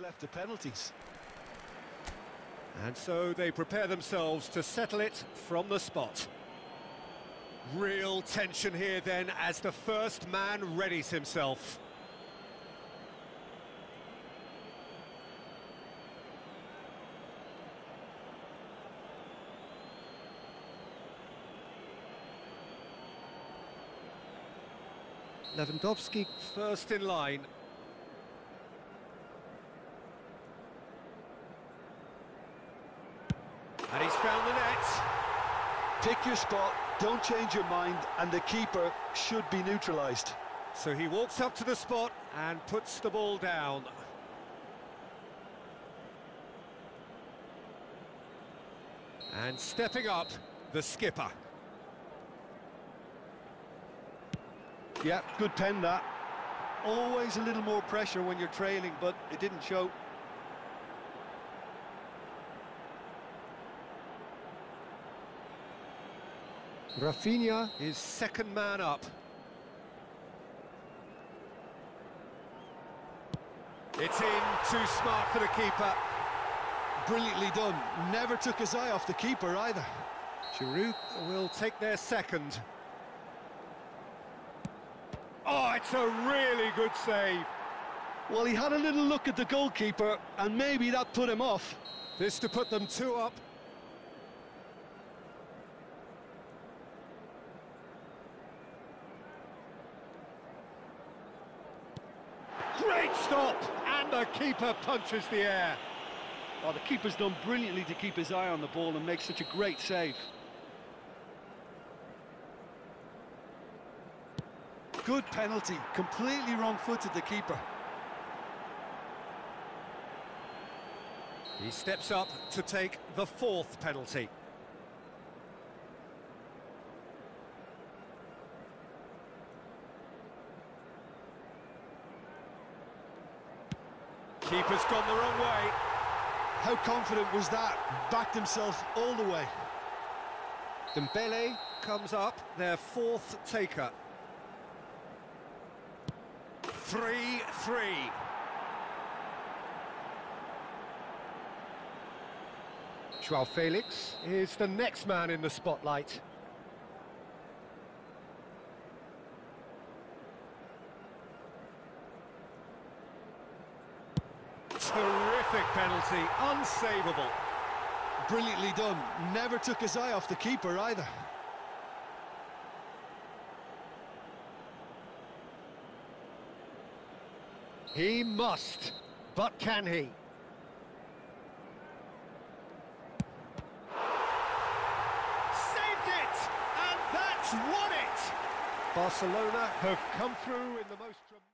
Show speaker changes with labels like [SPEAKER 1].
[SPEAKER 1] left to penalties.
[SPEAKER 2] And so they prepare themselves to settle it from the spot. Real tension here then as the first man readies himself. Lewandowski first in line. And he's found the net.
[SPEAKER 1] Pick your spot, don't change your mind, and the keeper should be neutralised.
[SPEAKER 2] So he walks up to the spot and puts the ball down. And stepping up, the skipper.
[SPEAKER 1] Yeah, good pen that. Always a little more pressure when you're trailing, but it didn't show.
[SPEAKER 2] Rafinha is second man up. It's in, too smart for the keeper.
[SPEAKER 1] Brilliantly done. Never took his eye off the keeper either.
[SPEAKER 2] Giroud will take their second. Oh, it's a really good save.
[SPEAKER 1] Well, he had a little look at the goalkeeper, and maybe that put him off.
[SPEAKER 2] This to put them two up. Great stop! And the keeper punches the air.
[SPEAKER 1] Oh, the keeper's done brilliantly to keep his eye on the ball and make such a great save. Good penalty, completely wrong-footed the keeper.
[SPEAKER 2] He steps up to take the fourth penalty. Keeper's gone the wrong way.
[SPEAKER 1] How confident was that? Backed himself all the way.
[SPEAKER 2] Dembele comes up, their fourth taker. 3-3. Joao Felix is the next man in the spotlight. Terrific penalty, unsavable.
[SPEAKER 1] Brilliantly done. Never took his eye off the keeper either.
[SPEAKER 2] He must, but can he? Saved it! And that's won it! Barcelona have come through in the most dramatic...